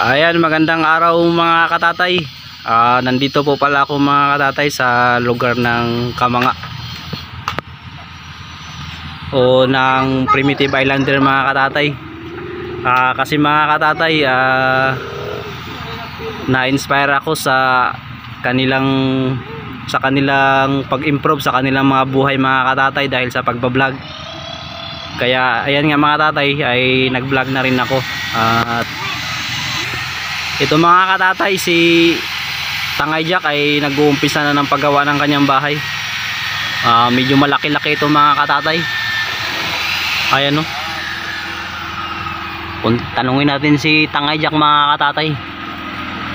Ayan, magandang araw mga katatay. Ah, nandito po pala ako mga katatay sa lugar ng Kamanga. O ng Primitive Islander mga katatay. Ah, kasi mga katatay, ah, na-inspire ako sa kanilang sa kanilang pag-improve sa kanilang mga buhay mga katatay dahil sa pagbablog. Kaya ayan nga mga tatay ay nag-vlog na rin ako. At ito mga katatay si Tangay Jack ay nag-uumpisa na ng paggawa ng kanyang bahay. Ah, medyo malaki-laki ito mga katatay. Ayan no. Kung tanungin natin si Tangay Jack mga katatay.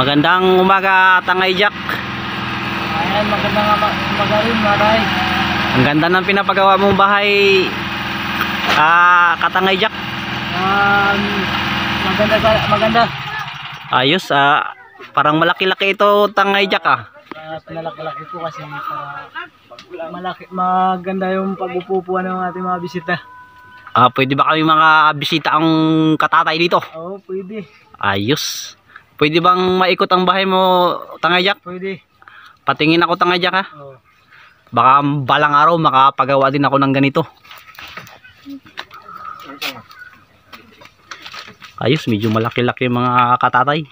Magandang umaga Tangay Jack. Ayan, magandang umaga rin, maray. Ang ganda ng pinapagawa mong bahay. Ah, Katangay Jack. Um, maganda, maganda. Ayos ah. Parang malaki-laki ito Tangay Jack ah. Uh, pinalaki-laki po kasi para malaki, maganda yung pag-upupuan ng ating mga bisita. Ah, pwede ba kami mga bisita ang katatay dito? Oo, pwede. Ayos. Pwede bang maikot ang bahay mo, Tangay Jack? Pwede. Patingin ako, Tangay Jack ha? Oo. Baka balang araw makapagawa din ako ng ganito. Ayos, medyo malaki-laki yung mga katatay.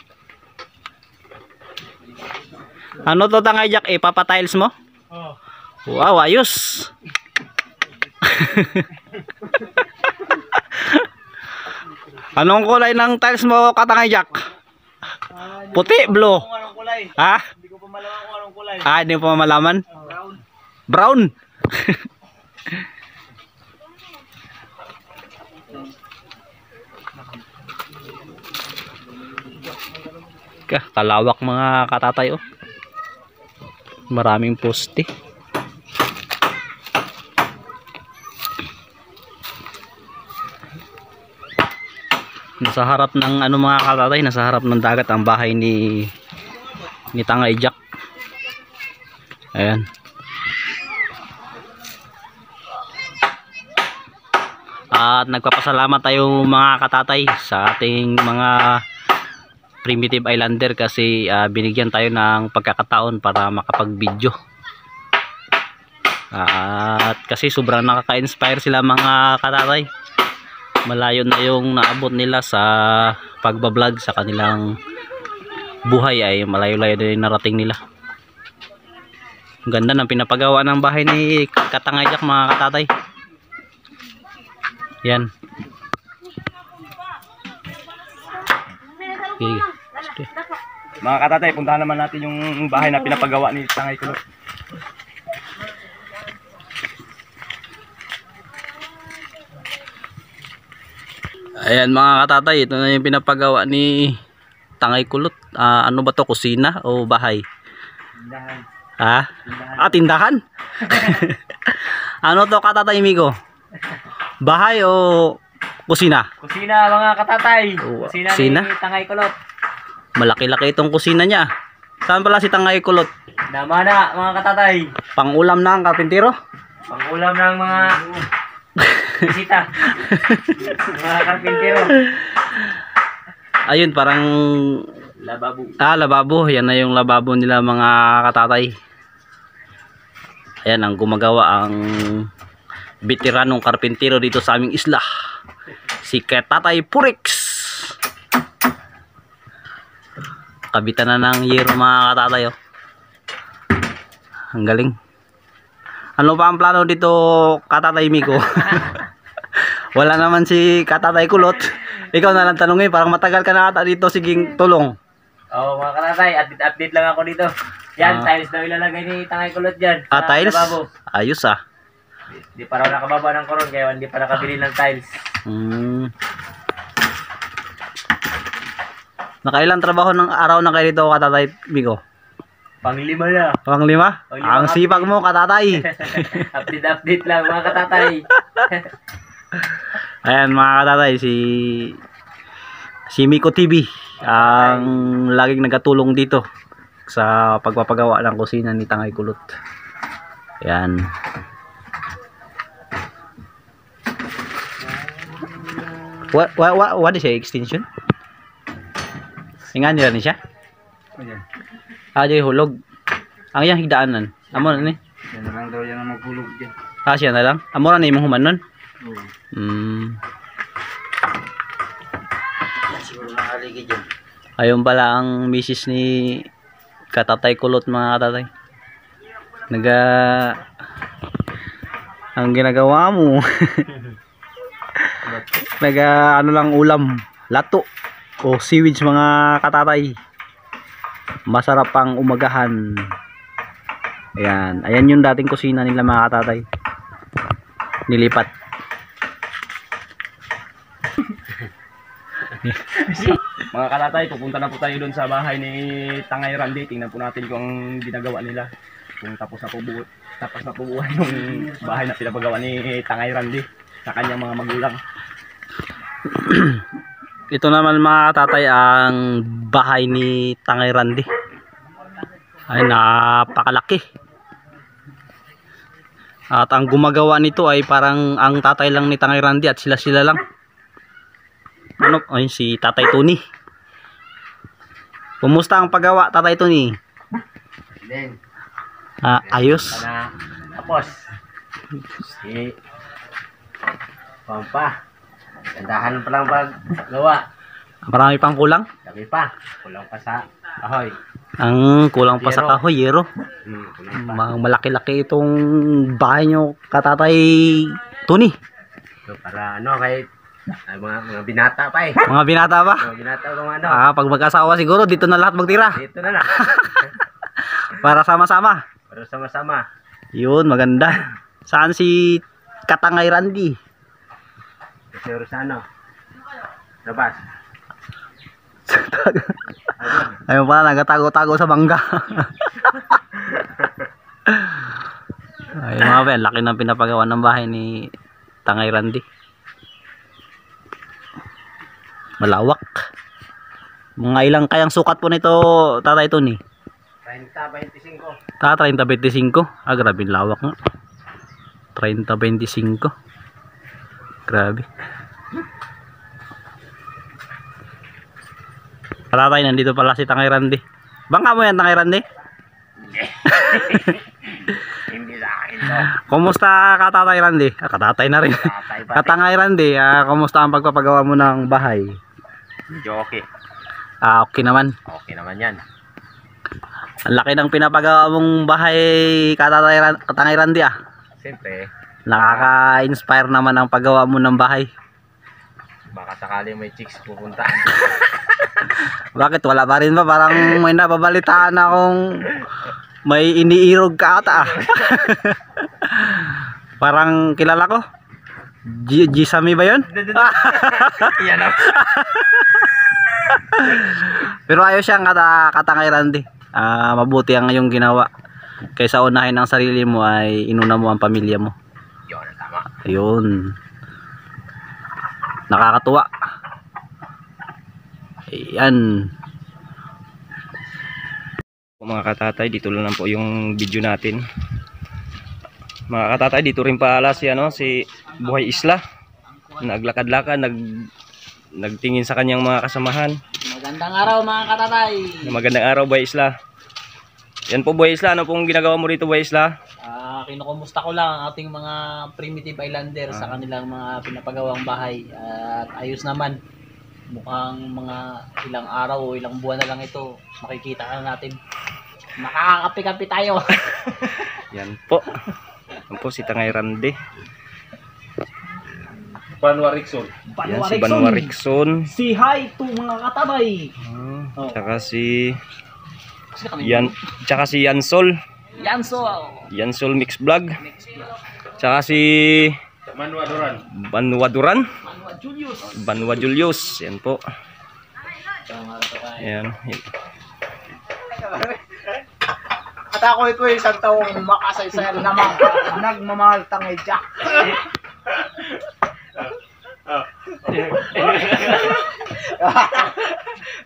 Ano to, Tangay Jack? Eh, papatiles mo? Oo. Wow, ayos. Anong kulay ng tiles mo, Katangay Jack? Ah, Puti, blue. Ha? Hindi ko pa malaman kung anong kulay. Ah, hindi mo pa malaman? Brown. Brown. Ka, kalawak mga katatay oh. Maraming poste. Nasa harap ng ano mga katatay, nasa harap ng dagat ang bahay ni ni Tangay Jack. Ayan. At nagpapasalamat tayo mga katatay sa ating mga primitive islander kasi ah, binigyan tayo ng pagkakataon para makapag-video. at kasi sobrang nakaka-inspire sila mga katatay. Malayo na yung naabot nila sa pagbablog sa kanilang buhay ay malayo-layo din narating nila. Ganda ng pinapagawa ng bahay ni Katangayjak mga katatay. Yan. Okay. Mga katatay, puntahan naman natin yung bahay na pinapagawa ni Tangay Kulot. Ayan mga katatay, ito na yung pinapagawa ni Tangay Kulot. Ah, ano ba to Kusina o bahay? Ha? Ah, tindahan? ano to katatay Migo? Bahay o kusina? Kusina mga katatay. Kusina, kusina? ni Tangay Kulot. Malaki-laki itong kusina niya. Saan pala si Tangay Kulot? Namana mga katatay. Pangulam na ang karpintero? Pangulam ng mga bisita. mga karpintero. Ayun, parang Lababo. Ah, lababo. Yan na yung lababo nila mga katatay. Ayan ang gumagawa ang veteranong karpintero dito sa aming isla. Si Katatay Purix. Kabitan na ng yero mga katatay. Oh. Ang galing. Ano pa ang plano dito katatay Miko? Wala naman si katatay Kulot. Ikaw na lang tanungin. Parang matagal ka na ata dito. Siging tulong. Oo mga katatay, update-update lang ako dito. Yan, Ah. tiles daw ilalagay ni Tangay Kulot dyan. Ah, tiles? Ayos ah. Hindi pa raw nakababa ng koron, kaya hindi pa nakabili ng tiles. Hmm. Nakailang trabaho ng araw na kayo dito katatay Bigo? Panglima na. Pang lima? Panglima Ang ka- sipag mo katatay. update-update lang mga katatay. Ayan mga katatay si si Miko TV ang laging nagkatulong dito sa pagpapagawa ng kusina ni Tangay Kulot. Ayan. What what what, what is your extension? Ingan nila ni siya. Ayan. Ah, di hulog. Ang iyang higdaanan. Amo na ni. Yan na lang daw yan ang magkulog dyan. Ah, siya na lang. Amo na ni imong human nun. Oo. Hmm. Siguro dyan. Ayun pala ang misis ni Katatay Kulot mga katatay. Naga ang ginagawa mo. Naga ano lang ulam, lato o seaweeds mga katatay. Masarap pang umagahan. Ayan, ayan yung dating kusina nila mga katatay. Nilipat. Mga kalatay, pupunta na po tayo doon sa bahay ni Tangay Randy. Tingnan po natin kung ginagawa nila. Kung tapos na po buo, tapos na po buuan yung bahay na pinapagawa ni Tangay Randy sa kanyang mga magulang. Ito naman mga tatay ang bahay ni Tangay Randy. Ay napakalaki. At ang gumagawa nito ay parang ang tatay lang ni Tangay Randy at sila sila lang. Ano? Ay si Tatay Tony. Kumusta ang paggawa Tatay Tony? Ah, ayos. Tapos. Si Pampa. Gandahan pa lang paggawa. Marami pang kulang. Sabi pa, kulang pa sa ahoy. Ang kulang pa sa Yero. kahoy, yero. Hmm, pa. Ma- Malaki-laki itong bahay nyo, katatay Tony. So, para ano, kahit ay, mga, mga binata pa eh. Mga binata ba? Mga binata kung ano. Ah, pag magkasawa siguro dito na lahat magtira Dito na lang. para sama-sama. Para sama-sama. Yun, maganda. Saan si Katangay Randy? Kasi sa ano? Labas. Ayun pala, nagatago-tago sa bangga. Ay, mga ben, laki ng pinapagawa ng bahay ni Tangay Randy. Malawak. Mga ilang kayang sukat po nito, Tatay Tony? 30, 25. Ah, 30-25. Ah, grabe lawak nga. 30-25. Grabe. Patatay, nandito pala si Tangay Randy. Bangka mo yan, Tangay Randy? Hindi sa akin to. Kumusta ka, Tatay Randy? Ah, katatay na rin. Katangay Randy, ah, kumusta ang pagpapagawa mo ng bahay? Medyo okay. Ah, okay naman. Okay naman yan. Ang laki ng pinapagawa mong bahay, katatay, Katangay Randy, ah. Siyempre, Nakaka-inspire naman ang paggawa mo ng bahay. baka sakali may chicks pupunta. Bakit wala pa rin ba? Parang may nababalitaan akong may iniirog ka ata ah. Parang kilala ko. G Gisami ba yun? Yan Pero ayos siyang kata katangay Randy. Ah, mabuti ang iyong ginawa. Kaysa unahin ang sarili mo ay inuna mo ang pamilya mo. Ayun. Nakakatuwa. Ayan. Mga katatay, dito lang po yung video natin. Mga katatay, dito rin pala si ano, si Buhay Isla. Naglakad-lakad, nag nagtingin sa kanyang mga kasamahan. Magandang araw mga katatay. Magandang araw, Buhay Isla. Yan po, Buhay Isla. Ano pong ginagawa mo rito, Buhay Isla? Ah, kinukumusta ko lang ang ating mga primitive islander sa kanilang mga pinapagawang bahay at ayos naman. Mukhang mga ilang araw o ilang buwan na lang ito makikita na natin. Nakakapi-kapi tayo. Yan po. Yan po si Tangay Rande. Banwa Rickson. Yan si Banwa Rickson. Si hi to mga katabay. Ah, Tsaka si Yan, tsaka si Yansol. Yan so. Yansol Mix Vlog. Tsaka si Manwa Duran. Banwa Duran. Manwa Julius. Banwa Julius. Yan po. Yan. At ako ito ay isang taong makasaysay namang nagmamahal tangay Jack.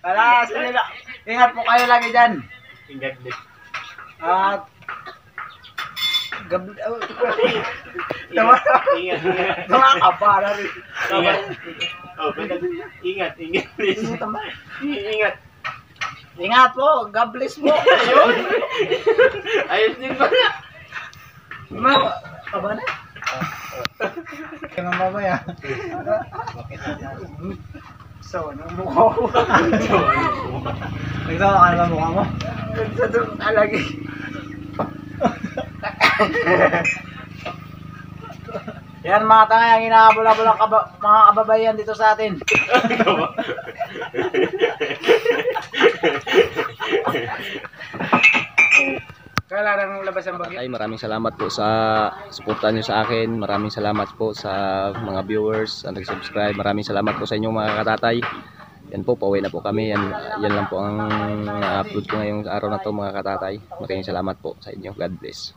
Wala, sige na. Ingat po kayo lagi dyan. Ingat din. At gab Tawa. Ingat. Tawa ka pa na rin. Ingat. Oh, ingat, ingat, please. Ingat. Ingat po, God bless po. Ayun. Ayos din ba na? Ma, aba na. Kaya mamaya. So, ano mukha ko? Nagsawa ka na ba mukha mo? Nagsawa ka lagi. Yan mga tanga yung inahabol-habol ang kaba- mga kababayan dito sa atin. Kailangan labas ang bagay. Tay, maraming salamat po sa suporta nyo sa akin. Maraming salamat po sa mga viewers na nag-subscribe. Maraming salamat po sa inyong mga katatay. Yan po, pauwi na po kami. Yan, yan lang po ang na-upload ko ngayong araw na to mga katatay. Maraming salamat po sa inyo. God bless.